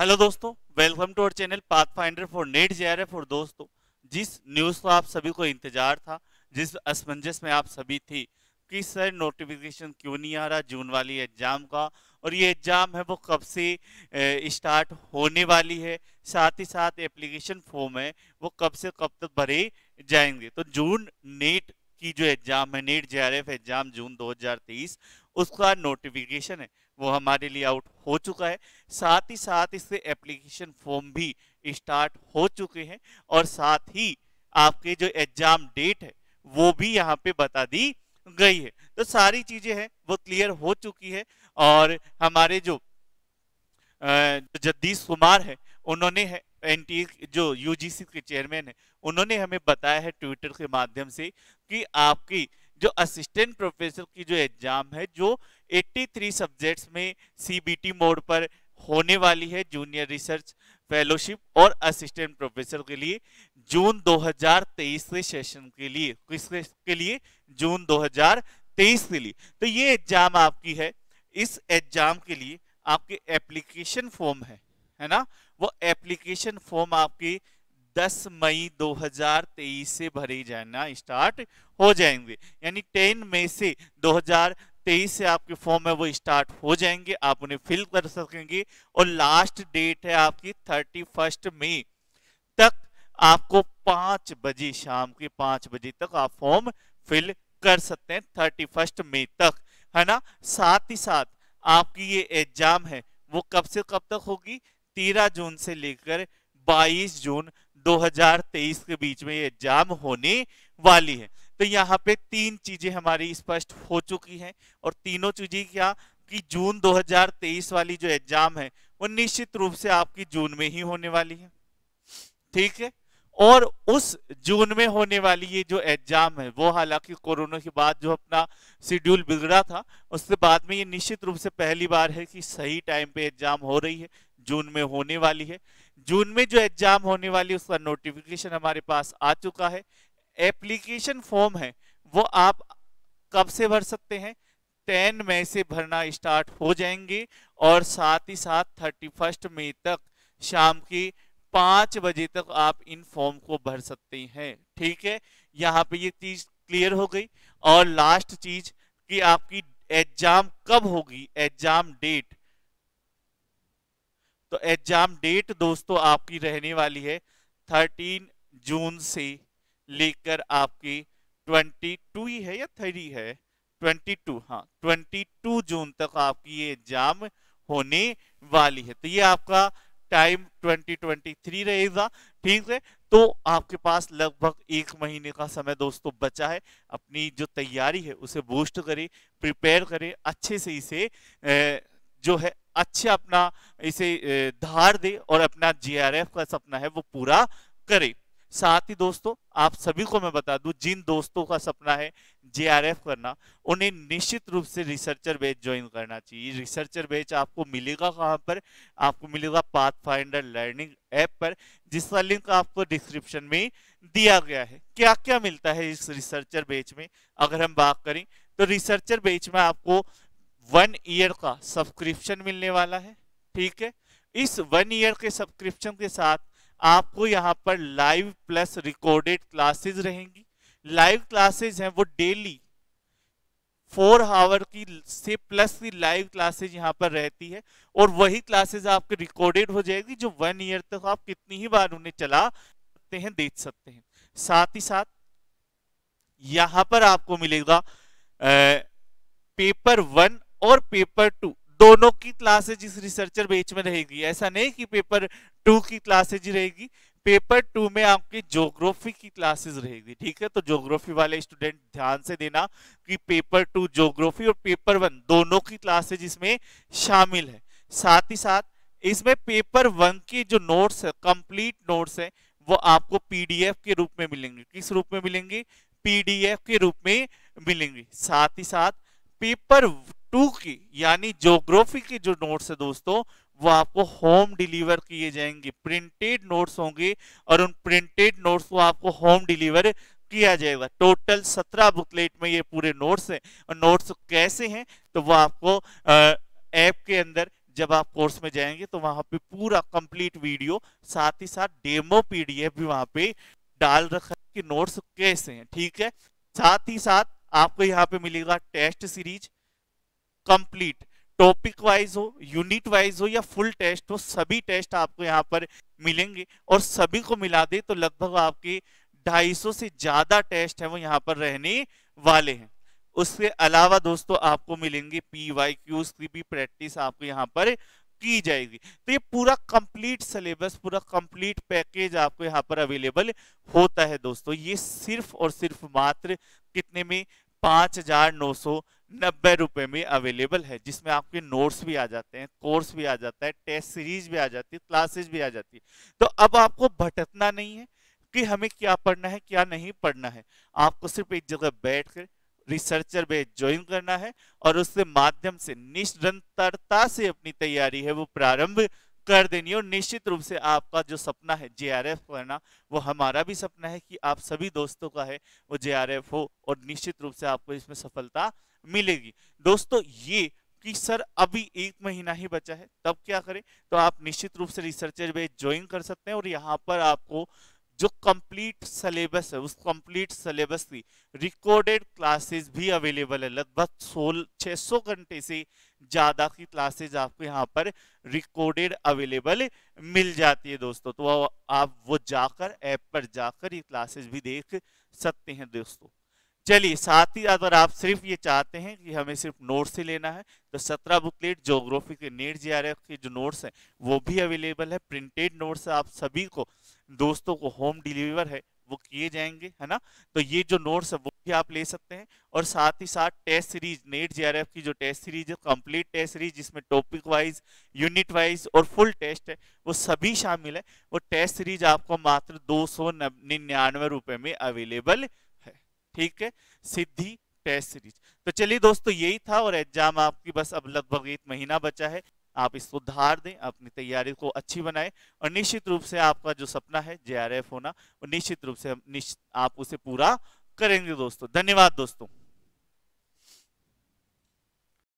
Hello दोस्तों, welcome to our channel path finder for NET JRF और दोस्तों। जिस न्यूज़ का आप सभी को इंतज़ार था, जिस असमंजस में आप सभी थी कि सर नोटिफिकेशन क्यों नहीं आ रहा जून वाली एग्ज़ाम का? और ये एग्ज़ाम है वो कब से स्टार्ट होने वाली है? साथ ही साथ एप्लीकेशन फॉर्म है, वो कब से कब तक भरे जाएँगे? तो जून नेट की जो एग्ज़ाम है, नेट जेआरएफ एग्ज़ाम जून 2023 उसका नोटिफिकेशन है। वो हमारे लिए आउट हो चुका है। साथ ही साथ इससे एप्लीकेशन फॉर्म भी स्टार्ट हो चुके हैं और साथ ही आपके जो एग्ज़ाम डेट है, वो भी यहाँ पे बता दी गई है। तो सारी चीज़ें हैं, वो क्लियर हो चुकी है और हमारे जो जगदीश कुमार है, उन्होंने है, एनटी जो यूजीसी के चेयरमैन है, उन्होंने हमें बताया है ट्विटर के माध्यम से कि आपकी जो असिस्टेंट प्रोफेसर की जो एग्ज़ाम है, जो 83 सब्जेक्ट्स में सीबीटी मोड पर होने वाली है जूनियर रिसर्च फेलोशिप और असिस्टेंट प्रोफेसर के लिए जून 2023 के सेशन के लिए, किसके, के लिए? जून 2023 के लिए। तो ये एग्ज़ाम आपकी है। इस एग्ज़ाम के लिए आपके एप्लीकेशन फॉर्म है है ना? वो एप्लीकेशन फॉर्म आपकी 10 मई 2023 से भरे जाना स्टार्ट हो जाएँगे। यानी 10 मई से 2023 से आपके फॉर्म है, वो स्टार्ट हो जाएँगे। आप उन्हें फिल कर सकेंगे। और लास्ट डेट है आपकी थर्टी फ़र्स्ट मई तक आपको पाँच बजे शाम के पाँच बजे तक आप फॉर्म फिल कर सकते हैं थर्टी फ़र्स्ट मई तक, है ना? साथ ही साथ आपकी ये एग्ज़ाम है, वो कब से कब तक होगी? तेरह जून से लेकर 22 जून 2023 के बीच में ये एग्ज़ाम होने वाली है। तो यहाँ पे तीन चीज़ें हमारी स्पष्ट हो चुकी हैं और तीनों चीज़ें क्या कि जून 2023 वाली जो एग्ज़ाम है, वो निश्चित रूप से आपकी जून में ही होने वाली है। ठीक है? और उस जून में होने वाली ये जो एग्ज़ाम है, वो हालाँकि कोरोना के बाद जो अपना शेड्यूल बिगड़ा था, उसके बाद में ये निश्चित रूप से पहली बार है कि सही टाइम पे एग्ज़ाम हो रही है। जून में होने वाली है। जून में जो एग्ज़ाम होने वाली उसका नोटिफिकेशन हमारे पास आ चुका है। एप्लीकेशन फॉर्म है, वो आप कब से भर सकते हैं? टेन मई से भरना स्टार्ट हो जाएँगे और साथ ही साथ थर्टी फ़र्स्ट मई तक शाम की पाँच बजे तक आप इन फॉर्म को भर सकते हैं। ठीक है? यहाँ पे ये चीज़ क्लियर हो गई। और लास्ट चीज़ कि आपकी एग्ज़ाम कब होगी? एग्ज़ाम डेट तो एग्ज़ाम डेट दोस्तों आपकी रहने वाली है 13 जून से लेकर आपकी 22 ही है या थ्री है? 22 हाँ 22 जून तक आपकी ये एग्ज़ाम होने वाली है। तो ये आपका टाइम 2023 रहेगा, ठीक है? तो आपके पास लगभग एक महीने का समय दोस्तों बचा है। अपनी जो तैयारी है उसे बूस्ट करें प्रिपेयर करें, अच्छे से इसे जो है अच्छा अपना इसे धार दे और अपना जीआरएफ का सपना है वो पूरा करे। साथ ही दोस्तों, आप सभी को मैं बता दूँ, जिन दोस्तों का सपना है जेआरएफ करना, उन्हें निश्चित रूप से रिसर्चर बेच ज्वाइन करना चाहिए। रिसर्चर बेच आपको मिलेगा कहाँ पर? आपको मिलेगा पाथ फाइंडर लर्निंग ऐप पर, जिसका लिंक आपको डिस्क्रिप्शन में दिया गया है। क्या क्या मिलता है इस रिसर्चर बेच में? अगर हम बात करें तो रिसर्चर बेच में आपको वन ईयर का सब्सक्रिप्शन मिलने वाला है। ठीक है? इस वन ईयर के सब्सक्रिप्शन के साथ आपको यहाँ पर लाइव प्लस रिकॉर्डेड क्लासेस रहेंगी। लाइव क्लासेस हैं वो डेली फोर आवर की से प्लस की लाइव क्लासेज यहाँ पर रहती है और वही क्लासेस आपके रिकॉर्डेड हो जाएगी जो वन ईयर तक आप कितनी ही बार उन्हें चला सकते हैं, देख सकते हैं। साथ ही साथ यहाँ पर आपको मिलेगा पेपर वन और पेपर टू दोनों की क्लासेज इस रिसर्चर बेच में रहेगी, ऐसा नहीं कि पेपर टू की क्लासेज रहेगी, पेपर टू में आपकी ज्योग्राफी की क्लासेस रहेगी, ठीक है? तो ज्योग्राफी वाले स्टूडेंट ध्यान से देना कि पेपर टू ज्योग्राफी और पेपर वन दोनों की क्लासेज इसमें शामिल है। साथ ही साथ इसमें पेपर वन की जो नोट्स है, कंप्लीट नोट्स है, वो आपको पीडीएफ के रूप में मिलेंगे। किस रूप में मिलेंगे? पीडीएफ के रूप में मिलेंगे। साथ ही साथ पेपर टू की, यानी जोग्राफी की जो नोट्स है दोस्तों, वो आपको होम डिलीवर किए जाएँगे। प्रिंटेड नोट्स होंगे और उन प्रिंटेड नोट्स को आपको होम डिलीवर किया जाएगा। टोटल सत्रह बुकलेट में ये पूरे नोट्स हैं। और नोट्स कैसे हैं? तो वो आपको ऐप के अंदर जब आप कोर्स में जाएँगे तो वहाँ पे पूरा कंप्लीट वीडियो साथ ही साथ डेमो पीडीएफ भी वहाँ पे डाल रखा है कि नोट्स कैसे हैं, ठीक है? साथ ही साथ आपको यहाँ पे मिलेगा test series complete topic wise हो यूनिट वाइज हो या फुल टेस्ट हो, सभी टेस्ट आपको यहाँ पर मिलेंगे और सभी को मिला दे तो लगभग आपके 250 से ज़्यादा टेस्ट है वो यहाँ पर रहने वाले हैं। उसके अलावा दोस्तों आपको मिलेंगे पी वाई क्यू की भी प्रैक्टिस आपको यहाँ पर की जाएगी। तो ये पूरा कंप्लीट सिलेबस पूरा कंप्लीट पैकेज आपको यहाँ पर अवेलेबल होता है दोस्तों। ये सिर्फ़ और सिर्फ़ मात्र कितने में? पाँच हज़ार नौ सौ नब्बे रुपए में अवेलेबल है, जिसमें आपके नोट्स भी आ जाते हैं कोर्स भी आ जाता है टेस्ट सीरीज़ भी आ जाती है क्लासेस भी आ जाती है। तो अब आपको भटकना नहीं है कि हमें क्या पढ़ना है, क्या नहीं पढ़ना है। आपको सिर्फ़ एक जगह बैठकर रिसर्चर में ज्वाइन करना है और उसके माध्यम से निरंतरता से अपनी तैयारी है, वो प्रारंभ कर देनी और निश्चित रूप से आपका जो सपना है जेआरएफ करना, वो हमारा भी सपना है कि आप सभी दोस्तों का है, वो जेआरएफ हो और निश्चित रूप से आपको इसमें सफलता मिलेगी। दोस्तों, ये कि सर अभी एक महीना ही बचा है, तब क्या करें? तो आप निश्चित रूप से रिसर्चर में ज्वाइन कर सकते हैं और यहाँ पर आपको जो कंप्लीट सिलेबस है, उस कंप्लीट सिलेबस की रिकॉर्डेड क्लासेस भी अवेलेबल है। लगभग सोल 600 घंटे से ज़्यादा की क्लासेस आपको यहाँ पर रिकॉर्डेड अवेलेबल मिल जाती है दोस्तों। तो आप वो जाकर ऐप पर जाकर ये क्लासेस भी देख सकते हैं दोस्तों। चलिए, साथ ही अगर आप सिर्फ़ ये चाहते हैं कि हमें सिर्फ़ नोट्स ही लेना है तो सत्रह बुकलेट जोग्राफी के नेट जी के जो नोट्स हैं, वो भी अवेलेबल है। प्रिंटेड नोट्स आप सभी को, दोस्तों को होम डिलीवर है, वो किए जाएँगे, है ना? तो ये जो नोट्स है, वो भी आप ले सकते हैं। और साथ ही साथ टेस्ट सीरीज़, नेट जे की जो टेस्ट सीरीज़ है, कंप्लीट टेस्ट सीरीज़, जिसमें टॉपिक वाइज, यूनिट वाइज और फुल टेस्ट है, वो सभी शामिल है। वो टेस्ट सीरीज़ आपको मात्र दो सौ में अवेलेबल ठीक है? सिद्धि टेस्ट सीरीज़ तो चलिए दोस्तों, यही था और एग्ज़ाम आपकी बस अब लगभग एक महीना बचा है। आप इसको धार दें, अपनी तैयारी को अच्छी बनाएँ और निश्चित रूप से आपका जो सपना है जे होना और निश्चित रूप से निश्चित आप उसे पूरा करेंगे दोस्तों। धन्यवाद दोस्तों।